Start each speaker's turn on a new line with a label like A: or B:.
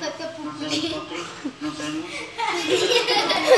A: Tetap
B: pukul.